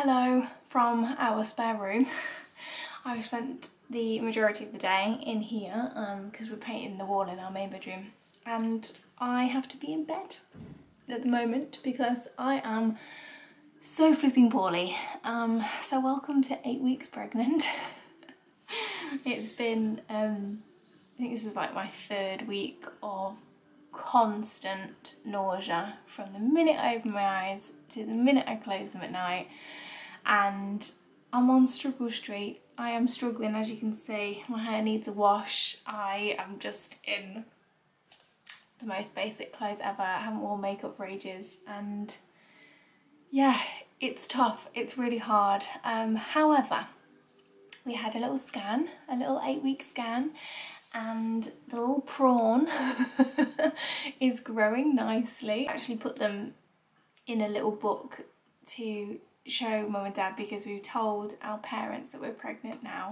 Hello from our spare room. I've spent the majority of the day in here because um, we're painting the wall in our main bedroom and I have to be in bed at the moment because I am so flipping poorly. Um, so welcome to eight weeks pregnant. it's been, um, I think this is like my third week of constant nausea from the minute I open my eyes to the minute I close them at night and I'm on struggle street. I am struggling as you can see. My hair needs a wash. I am just in the most basic clothes ever. I haven't worn makeup for ages and yeah, it's tough. It's really hard. Um, however, we had a little scan, a little eight week scan and the little prawn is growing nicely. I actually put them in a little book to show mum and dad because we've told our parents that we're pregnant now.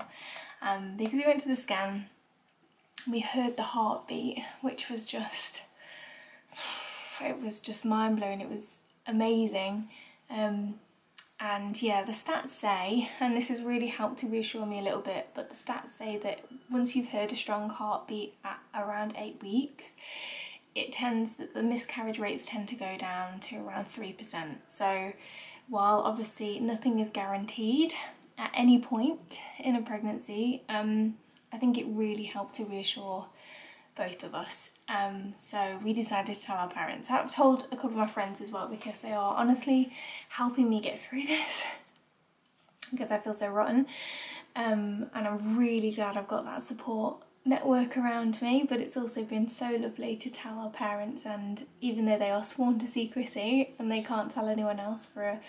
Um, because we went to the scan we heard the heartbeat which was just it was just mind-blowing. It was amazing. Um, and yeah the stats say and this has really helped to reassure me a little bit but the stats say that once you've heard a strong heartbeat at around eight weeks it tends that the miscarriage rates tend to go down to around 3% so while obviously nothing is guaranteed at any point in a pregnancy, um, I think it really helped to reassure both of us. Um, so we decided to tell our parents. I've told a couple of my friends as well because they are honestly helping me get through this because I feel so rotten. Um, and I'm really glad I've got that support network around me but it's also been so lovely to tell our parents and even though they are sworn to secrecy and they can't tell anyone else for a,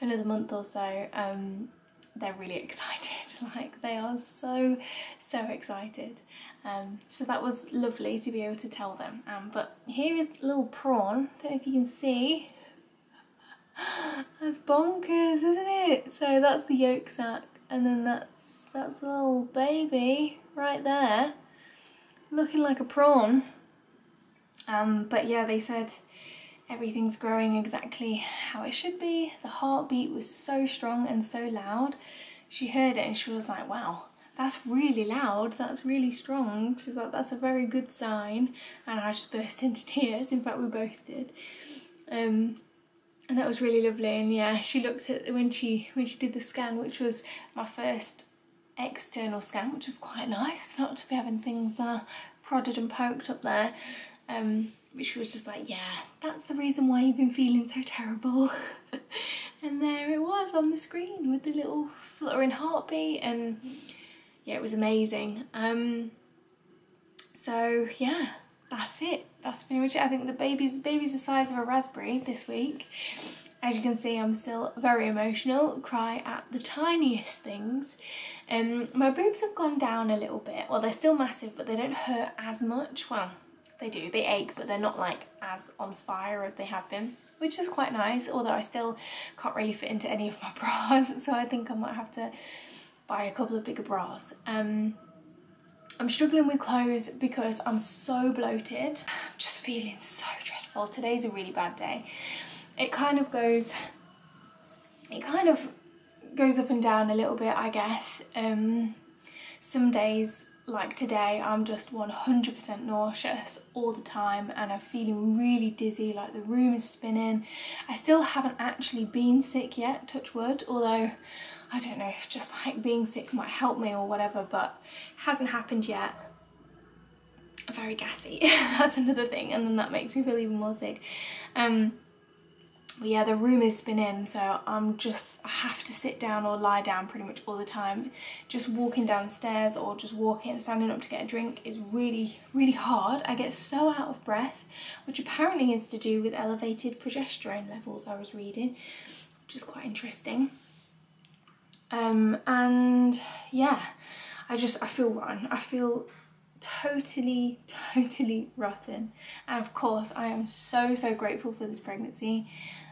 another month or so um, they're really excited. Like they are so so excited. Um, so that was lovely to be able to tell them. Um, but here is little prawn. Don't know if you can see. That's bonkers isn't it? So that's the yolk sac and then that's that's the little baby right there looking like a prawn. Um, but yeah, they said everything's growing exactly how it should be. The heartbeat was so strong and so loud. She heard it and she was like, wow, that's really loud, that's really strong. She's like, that's a very good sign. And I just burst into tears. In fact, we both did. Um, and that was really lovely. And yeah, she looked at when she when she did the scan, which was my first external scan, which is quite nice not to be having things uh, prodded and poked up there. Um, which was just like, yeah, that's the reason why you've been feeling so terrible. and there it was on the screen with the little fluttering heartbeat and yeah, it was amazing. Um, so yeah, that's it. That's pretty much it. I think the baby's, baby's the size of a raspberry this week. As you can see, I'm still very emotional, cry at the tiniest things. Um, my boobs have gone down a little bit. Well, they're still massive, but they don't hurt as much. Well, they do, they ache, but they're not like as on fire as they have been, which is quite nice, although I still can't really fit into any of my bras, so I think I might have to buy a couple of bigger bras. Um, I'm struggling with clothes because I'm so bloated. I'm just feeling so dreadful. Today's a really bad day it kind of goes, it kind of goes up and down a little bit, I guess. Um, some days, like today, I'm just 100% nauseous all the time and I'm feeling really dizzy, like the room is spinning. I still haven't actually been sick yet, touch wood, although I don't know if just like being sick might help me or whatever, but hasn't happened yet. Very gassy, that's another thing, and then that makes me feel even more sick. Um, but yeah, the room is spinning, so I'm just, I have to sit down or lie down pretty much all the time. Just walking downstairs or just walking, standing up to get a drink is really, really hard. I get so out of breath, which apparently is to do with elevated progesterone levels I was reading, which is quite interesting. Um, and yeah, I just, I feel rotten. I feel totally, totally rotten. And of course, I am so, so grateful for this pregnancy.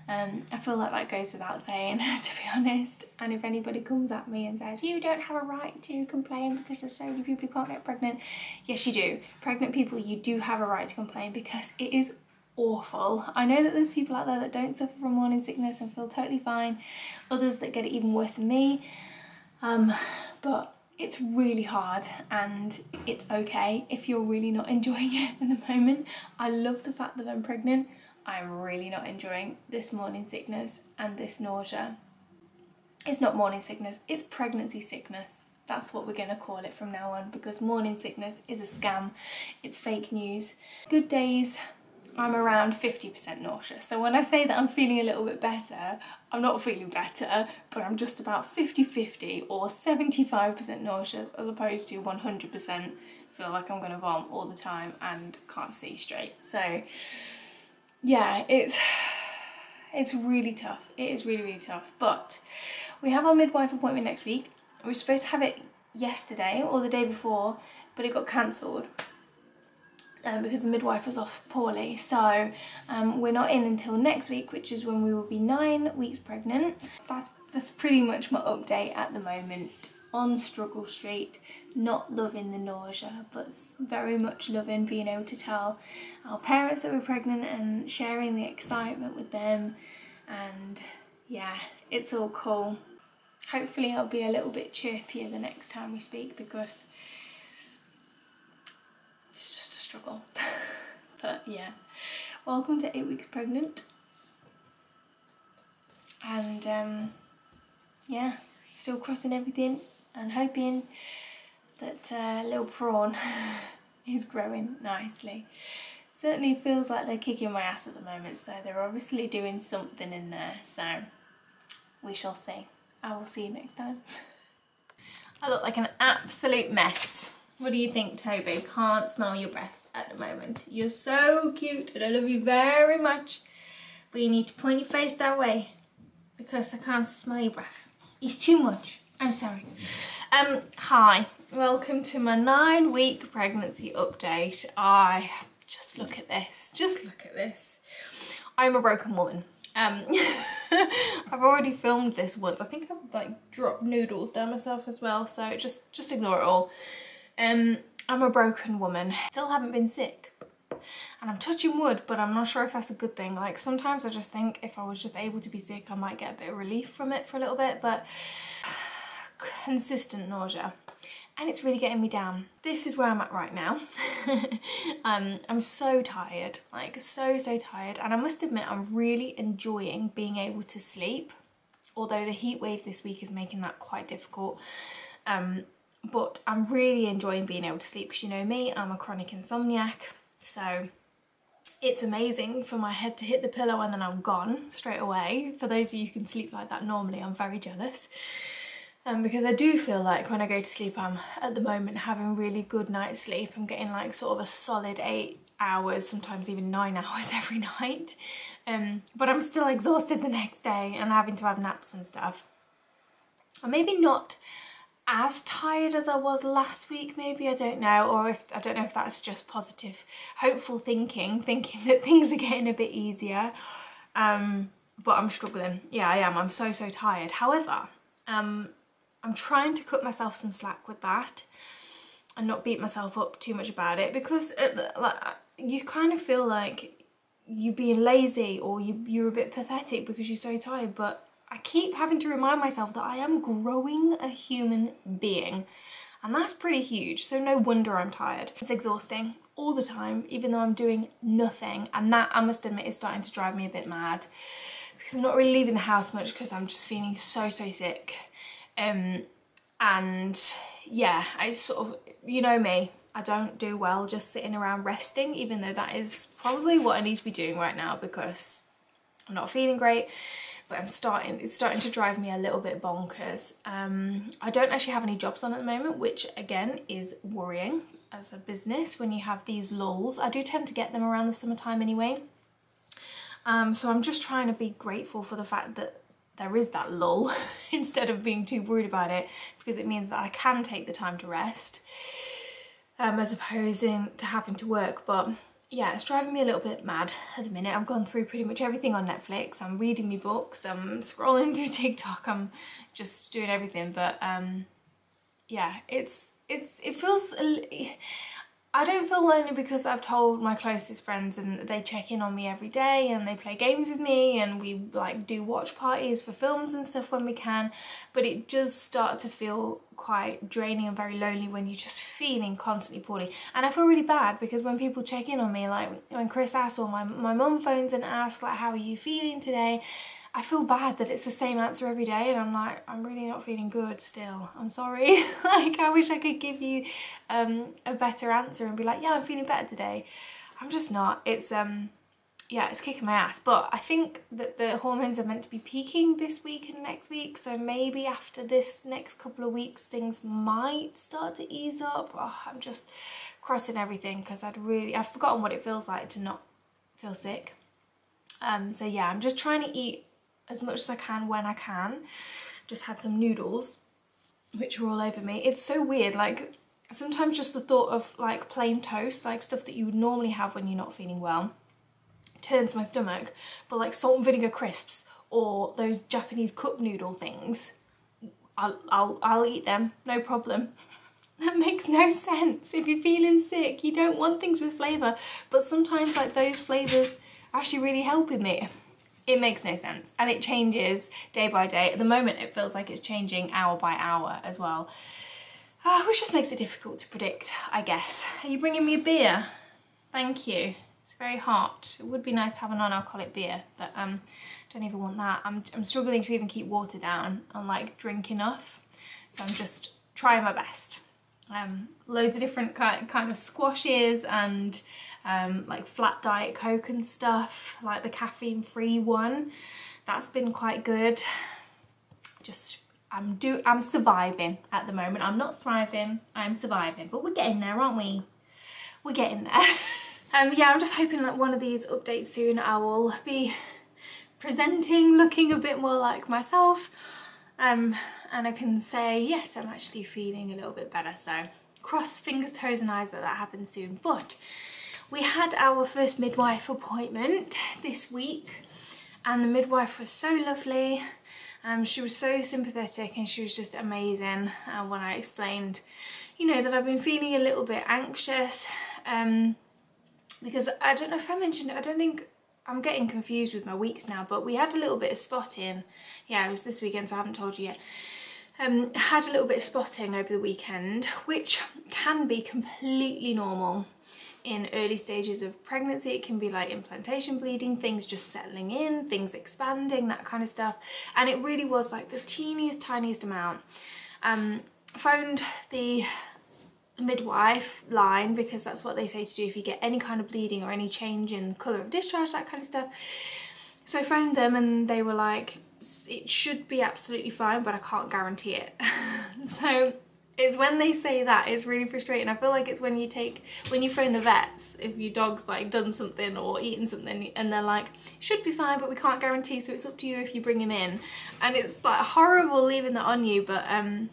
Um, I feel like that goes without saying, to be honest. And if anybody comes at me and says, you don't have a right to complain because there's so many people who can't get pregnant, yes, you do. Pregnant people, you do have a right to complain because it is awful. I know that there's people out there that don't suffer from morning sickness and feel totally fine, others that get it even worse than me. Um, but it's really hard and it's okay if you're really not enjoying it at the moment. I love the fact that I'm pregnant. I'm really not enjoying this morning sickness and this nausea. It's not morning sickness, it's pregnancy sickness. That's what we're going to call it from now on because morning sickness is a scam. It's fake news. Good days, I'm around 50% nauseous. So when I say that I'm feeling a little bit better, I'm not feeling better, but I'm just about 50-50 or 75% nauseous as opposed to 100% feel like I'm gonna vomit all the time and can't see straight. So yeah, it's it's really tough. It is really, really tough. But we have our midwife appointment next week. We were supposed to have it yesterday or the day before, but it got cancelled um, because the midwife was off poorly. So um, we're not in until next week, which is when we will be nine weeks pregnant. That's, that's pretty much my update at the moment on Struggle Street. Not loving the nausea, but very much loving being able to tell our parents that we're pregnant and sharing the excitement with them. And yeah, it's all cool. Hopefully I'll be a little bit chirpier the next time we speak because it's just a struggle. but yeah, welcome to eight weeks pregnant. And um, yeah, still crossing everything and hoping that uh, little prawn is growing nicely. Certainly feels like they're kicking my ass at the moment, so they're obviously doing something in there, so we shall see. I will see you next time. I look like an absolute mess. What do you think, Toby? Can't smell your breath at the moment. You're so cute and I love you very much. But you need to point your face that way because I can't smell your breath. It's too much. I'm sorry. Um, hi, welcome to my nine week pregnancy update. I just look at this, just look at this. I'm a broken woman. Um, I've already filmed this once. I think I've like dropped noodles down myself as well, so just just ignore it all. Um, I'm a broken woman. Still haven't been sick. And I'm touching wood, but I'm not sure if that's a good thing. Like sometimes I just think if I was just able to be sick, I might get a bit of relief from it for a little bit, but consistent nausea and it's really getting me down. This is where I'm at right now. um, I'm so tired, like so, so tired. And I must admit, I'm really enjoying being able to sleep, although the heat wave this week is making that quite difficult. Um, but I'm really enjoying being able to sleep because you know me, I'm a chronic insomniac. So it's amazing for my head to hit the pillow and then I'm gone straight away. For those of you who can sleep like that normally, I'm very jealous. Um, because I do feel like when I go to sleep, I'm at the moment having really good night's sleep. I'm getting like sort of a solid eight hours, sometimes even nine hours every night. Um, but I'm still exhausted the next day and having to have naps and stuff. Or maybe not as tired as I was last week maybe I don't know or if I don't know if that's just positive hopeful thinking thinking that things are getting a bit easier um, but I'm struggling yeah I am I'm so so tired however um, I'm trying to cut myself some slack with that and not beat myself up too much about it because uh, it, like, you kind of feel like you're being lazy or you, you're a bit pathetic because you're so tired but I keep having to remind myself that I am growing a human being and that's pretty huge so no wonder I'm tired. It's exhausting all the time even though I'm doing nothing and that I must admit is starting to drive me a bit mad because I'm not really leaving the house much because I'm just feeling so so sick um, and yeah I sort of you know me I don't do well just sitting around resting even though that is probably what I need to be doing right now because I'm not feeling great but I'm starting, it's starting to drive me a little bit bonkers. Um, I don't actually have any jobs on at the moment, which again is worrying as a business when you have these lulls. I do tend to get them around the summertime anyway. Um, so I'm just trying to be grateful for the fact that there is that lull instead of being too worried about it because it means that I can take the time to rest um, as opposed to having to work. But yeah, it's driving me a little bit mad at the minute. I've gone through pretty much everything on Netflix. I'm reading my books, I'm scrolling through TikTok, I'm just doing everything. But um, yeah, it's, it's, it feels, I don't feel lonely because I've told my closest friends and they check in on me every day and they play games with me and we like do watch parties for films and stuff when we can. But it does start to feel quite draining and very lonely when you're just feeling constantly poorly. And I feel really bad because when people check in on me like when Chris asks or my, my mum phones and asks like how are you feeling today I feel bad that it's the same answer every day and I'm like, I'm really not feeling good still. I'm sorry. like, I wish I could give you um, a better answer and be like, yeah, I'm feeling better today. I'm just not. It's, um, yeah, it's kicking my ass. But I think that the hormones are meant to be peaking this week and next week. So maybe after this next couple of weeks, things might start to ease up. Oh, I'm just crossing everything because I'd really, I've forgotten what it feels like to not feel sick. Um, so yeah, I'm just trying to eat as much as I can when I can. Just had some noodles, which were all over me. It's so weird, like sometimes just the thought of like plain toast, like stuff that you would normally have when you're not feeling well, turns my stomach. But like salt and vinegar crisps or those Japanese cup noodle things, I'll, I'll, I'll eat them, no problem. That makes no sense. If you're feeling sick, you don't want things with flavour. But sometimes like those flavours actually really helping me it makes no sense and it changes day by day. At the moment it feels like it's changing hour by hour as well, uh, which just makes it difficult to predict, I guess. Are you bringing me a beer? Thank you. It's very hot. It would be nice to have a non-alcoholic beer, but um, don't even want that. I'm, I'm struggling to even keep water down and like drink enough. So I'm just trying my best. Um, loads of different kind, kind of squashes and um, like flat diet coke and stuff, like the caffeine free one. That's been quite good. Just I'm do I'm surviving at the moment. I'm not thriving, I'm surviving, but we're getting there, aren't we? We're getting there. um, yeah, I'm just hoping that one of these updates soon I will be presenting, looking a bit more like myself. Um, and I can say, yes, I'm actually feeling a little bit better. So cross fingers, toes and eyes that that happens soon. But we had our first midwife appointment this week and the midwife was so lovely. Um, she was so sympathetic and she was just amazing uh, when I explained, you know, that I've been feeling a little bit anxious um, because I don't know if I mentioned it, I don't think, I'm getting confused with my weeks now, but we had a little bit of spotting. Yeah, it was this weekend, so I haven't told you yet. Um, had a little bit of spotting over the weekend, which can be completely normal in early stages of pregnancy. It can be like implantation bleeding, things just settling in, things expanding, that kind of stuff. And it really was like the teeniest, tiniest amount. Um, phoned the midwife line because that's what they say to do if you get any kind of bleeding or any change in colour of discharge, that kind of stuff. So I phoned them and they were like, it should be absolutely fine, but I can't guarantee it. so it's when they say that it's really frustrating. I feel like it's when you take when you phone the vets if your dog's like done something or eaten something and they're like should be fine but we can't guarantee so it's up to you if you bring him in. And it's like horrible leaving that on you but um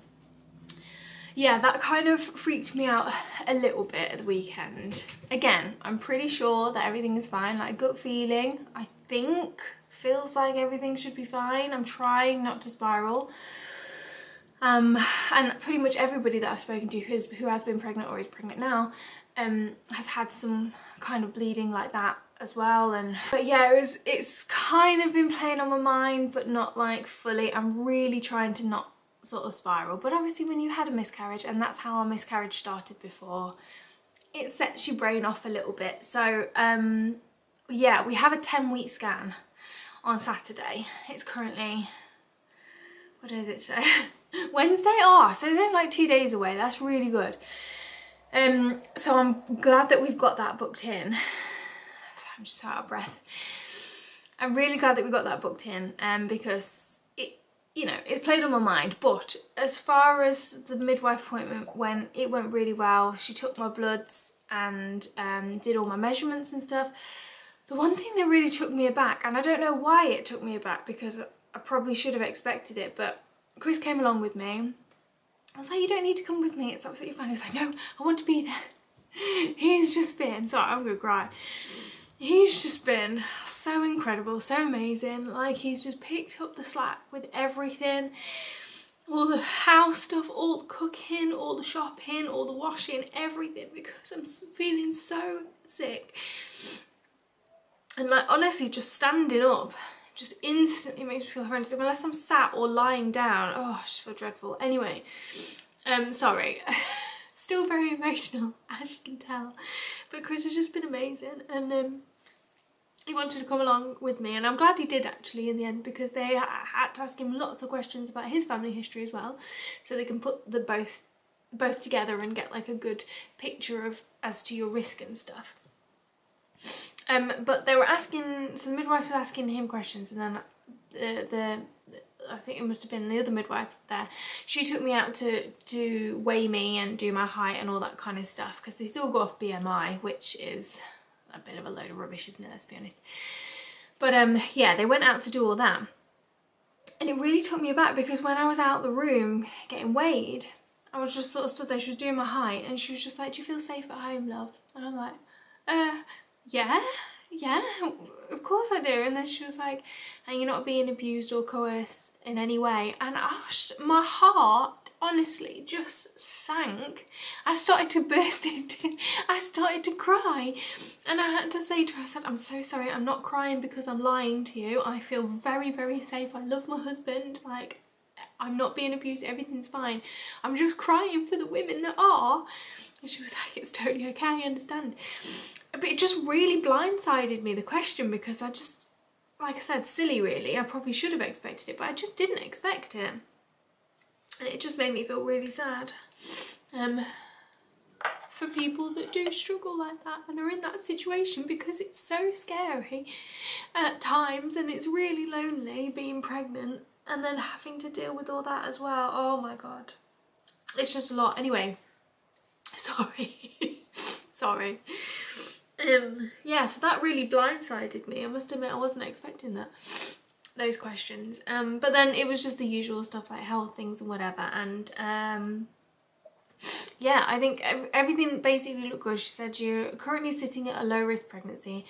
yeah that kind of freaked me out a little bit at the weekend. Again i'm pretty sure that everything is fine like gut feeling i think feels like everything should be fine. I'm trying not to spiral um, and pretty much everybody that I've spoken to who's, who has been pregnant or is pregnant now um, has had some kind of bleeding like that as well. And but yeah it was it's kind of been playing on my mind but not like fully. I'm really trying to not sort of spiral. But obviously when you had a miscarriage and that's how our miscarriage started before it sets your brain off a little bit. So um yeah we have a 10 week scan on Saturday. It's currently what is it today Wednesday? Oh, so only like two days away. That's really good. Um, so I'm glad that we've got that booked in. I'm just out of breath. I'm really glad that we got that booked in um, because it, you know, it's played on my mind. But as far as the midwife appointment went, it went really well. She took my bloods and um, did all my measurements and stuff. The one thing that really took me aback, and I don't know why it took me aback because I probably should have expected it, but Chris came along with me. I was like, you don't need to come with me, it's absolutely fine. He's like, no, I want to be there. He's just been, sorry, I'm gonna cry. He's just been so incredible, so amazing. Like he's just picked up the slack with everything. all the house stuff, all the cooking, all the shopping, all the washing, everything because I'm feeling so sick. And like honestly, just standing up just instantly makes me feel horrendous. Unless I'm sat or lying down, oh, I just feel dreadful. Anyway, um, sorry. Still very emotional, as you can tell. But Chris has just been amazing and um, he wanted to come along with me and I'm glad he did actually in the end because they had to ask him lots of questions about his family history as well so they can put the both both together and get like a good picture of as to your risk and stuff. Um, but they were asking, so the midwife was asking him questions and then the, the I think it must have been the other midwife there. She took me out to to weigh me and do my height and all that kind of stuff because they still go off BMI, which is a bit of a load of rubbish, isn't it? Let's be honest. But um, yeah, they went out to do all that. And it really took me aback because when I was out the room getting weighed, I was just sort of stood there, she was doing my height, and she was just like, do you feel safe at home, love? And I'm like, uh, yeah, yeah, of course I do. And then she was like, and you're not being abused or coerced in any way. And I was, my heart, honestly, just sank. I started to burst into, I started to cry. And I had to say to her, I said, I'm so sorry, I'm not crying because I'm lying to you. I feel very, very safe. I love my husband. Like, I'm not being abused, everything's fine. I'm just crying for the women that are. And she was like, it's totally okay, I understand. But it just really blindsided me, the question, because I just, like I said, silly really. I probably should have expected it, but I just didn't expect it. And it just made me feel really sad. Um, for people that do struggle like that and are in that situation because it's so scary at times and it's really lonely being pregnant and then having to deal with all that as well. Oh my god. It's just a lot. Anyway, sorry. sorry. Um, yeah, so that really blindsided me. I must admit I wasn't expecting that those questions. Um, but then it was just the usual stuff like health things and whatever. And um, yeah, I think everything basically looked good. She said you're currently sitting at a low risk pregnancy,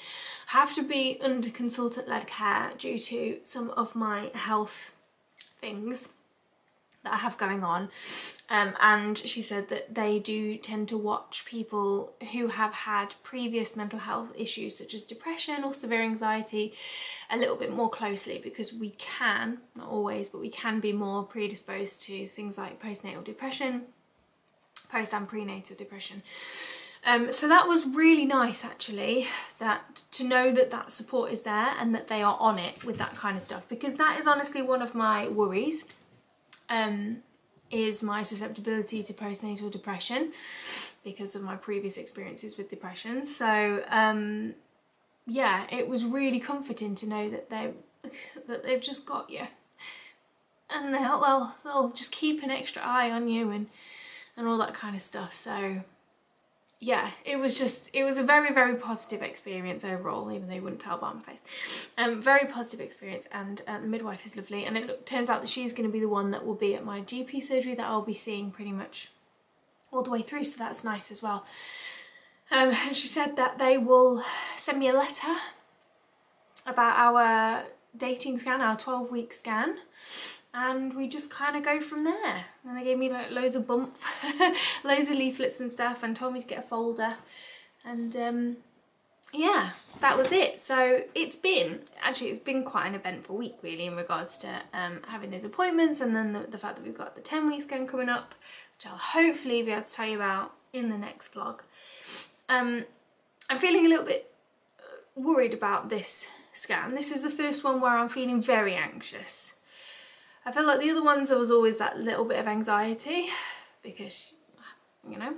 have to be under consultant led care due to some of my health things that I have going on um, and she said that they do tend to watch people who have had previous mental health issues such as depression or severe anxiety a little bit more closely because we can, not always, but we can be more predisposed to things like postnatal depression, post and prenatal depression. Um, so that was really nice actually, that to know that that support is there and that they are on it with that kind of stuff because that is honestly one of my worries. Um, is my susceptibility to postnatal depression because of my previous experiences with depression. So um, yeah, it was really comforting to know that they that they've just got you, and they'll they'll, they'll just keep an extra eye on you and and all that kind of stuff. So yeah, it was just, it was a very, very positive experience overall, even though you wouldn't tell by my face. Um, very positive experience and uh, the midwife is lovely and it look, turns out that she's going to be the one that will be at my GP surgery that I'll be seeing pretty much all the way through, so that's nice as well. Um, and she said that they will send me a letter about our dating scan, our 12 week scan and we just kind of go from there. And they gave me like loads of bump, loads of leaflets and stuff and told me to get a folder. And um, yeah, that was it. So it's been, actually it's been quite an eventful week really in regards to um, having those appointments and then the, the fact that we've got the 10 weeks going coming up, which I'll hopefully be able to tell you about in the next vlog. Um, I'm feeling a little bit uh, worried about this scan. This is the first one where I'm feeling very anxious. I felt like the other ones there was always that little bit of anxiety because, you know.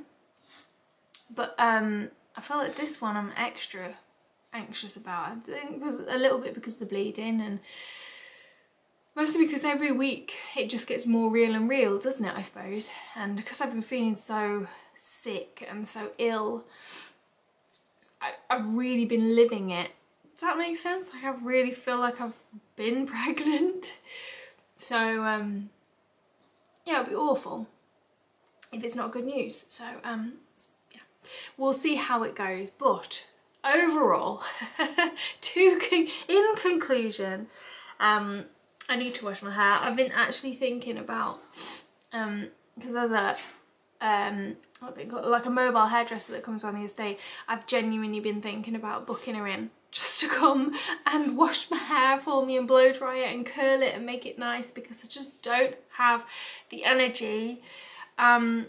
But um, I felt like this one I'm extra anxious about. I think it was a little bit because the bleeding and mostly because every week it just gets more real and real, doesn't it, I suppose? And because I've been feeling so sick and so ill, I, I've really been living it. Does that make sense? Like I really feel like I've been pregnant. So um, yeah, it'll be awful if it's not good news. So um, yeah, we'll see how it goes. But overall, to con in conclusion, um, I need to wash my hair. I've been actually thinking about, um, because there's a, um, what they call like a mobile hairdresser that comes on the estate. I've genuinely been thinking about booking her in just to come and wash my hair for me and blow dry it and curl it and make it nice because I just don't have the energy. Um,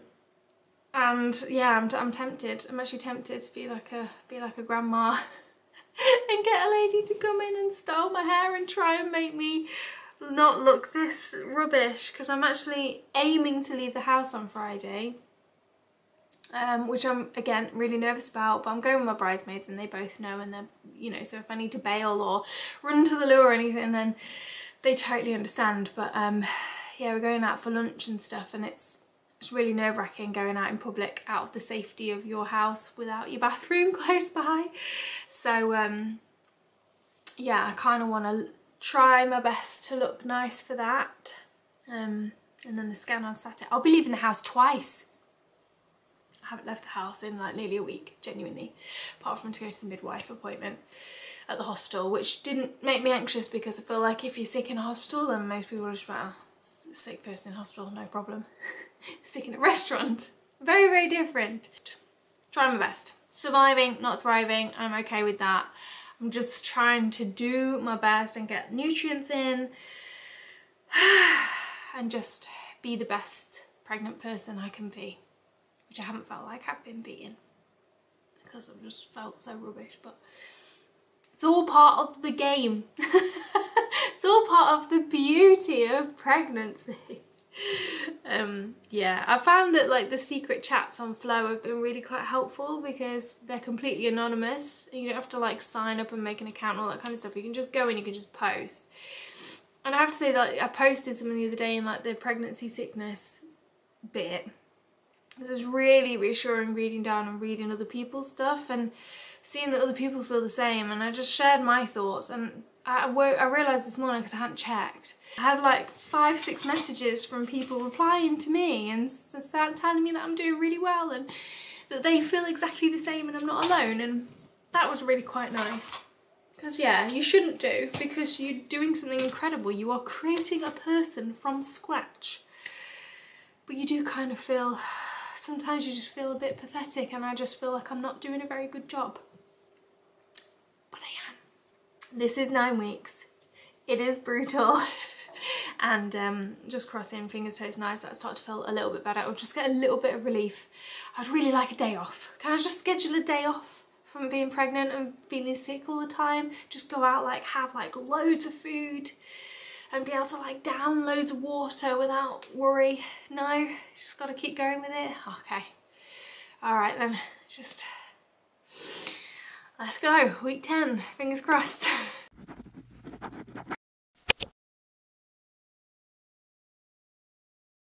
and yeah, I'm, I'm tempted. I'm actually tempted to be like a be like a grandma and get a lady to come in and style my hair and try and make me not look this rubbish because I'm actually aiming to leave the house on Friday um, which I'm again really nervous about but I'm going with my bridesmaids and they both know and they're you know so if I need to bail or run to the loo or anything then they totally understand but um, yeah we're going out for lunch and stuff and it's it's really nerve-wracking going out in public out of the safety of your house without your bathroom close by so um, yeah I kind of want to try my best to look nice for that. Um, and then the scan on Saturday. I'll be leaving the house twice. I haven't left the house in like nearly a week, genuinely, apart from to go to the midwife appointment at the hospital, which didn't make me anxious because I feel like if you're sick in a hospital, then most people are just like, oh, sick person in hospital, no problem. sick in a restaurant, very, very different. Try my best. Surviving, not thriving, I'm okay with that. I'm just trying to do my best and get nutrients in and just be the best pregnant person I can be, which I haven't felt like I've been beaten because I've just felt so rubbish, but it's all part of the game. it's all part of the beauty of pregnancy. um, yeah, I found that like the secret chats on Flo have been really quite helpful because they're completely anonymous. You don't have to like sign up and make an account and all that kind of stuff. You can just go and you can just post. And I have to say that I posted something the other day in like the pregnancy sickness bit. It was really reassuring reading down and reading other people's stuff and seeing that other people feel the same and I just shared my thoughts and I, I realised this morning because I hadn't checked. I had like five, six messages from people replying to me and telling me that I'm doing really well and that they feel exactly the same and I'm not alone and that was really quite nice. Because yeah, you shouldn't do because you're doing something incredible. You are creating a person from scratch. But you do kind of feel, sometimes you just feel a bit pathetic and I just feel like I'm not doing a very good job. But I am. This is nine weeks. It is brutal. and um, just crossing fingers, toes and eyes that I start to feel a little bit better or just get a little bit of relief. I'd really like a day off. Can I just schedule a day off from being pregnant and feeling sick all the time? Just go out like have like loads of food and be able to like down loads of water without worry. No, just got to keep going with it. Okay. All right then, just Let's go, week 10, fingers crossed.